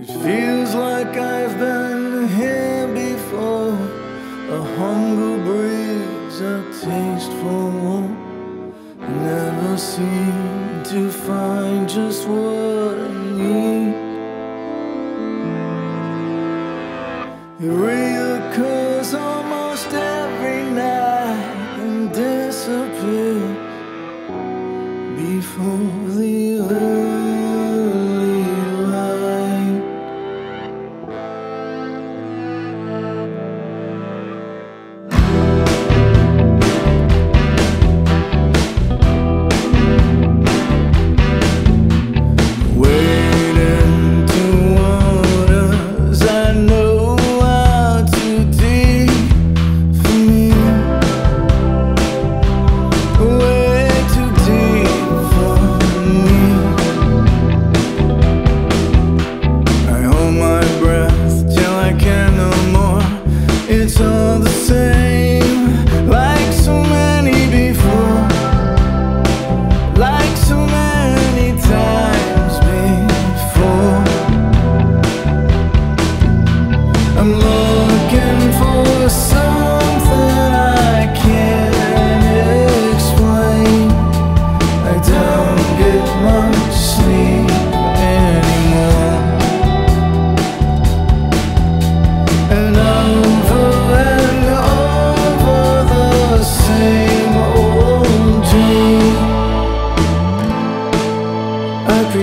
It feels like I've been here before. A hunger breeds a taste for more never seem to find just what I need.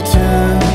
return.